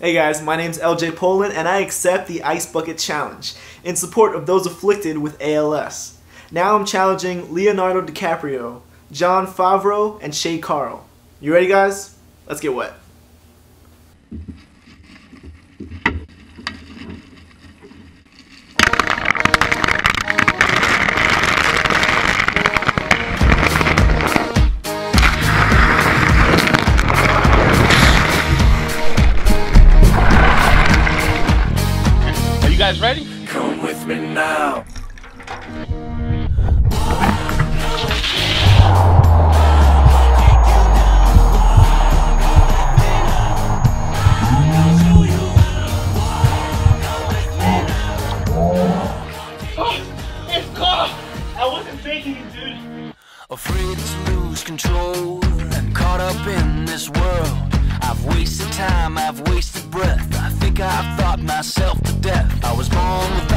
Hey guys, my name's LJ Polin and I accept the Ice Bucket Challenge in support of those afflicted with ALS. Now I'm challenging Leonardo DiCaprio, Jon Favreau, and Shay Carl. You ready guys? Let's get wet. Guys ready? Come with me now. Oh, it's Carl! I wasn't faking it, dude. Afraid to lose control and caught up in this world. I've wasted time, I've wasted breath. Myself to death. I was born without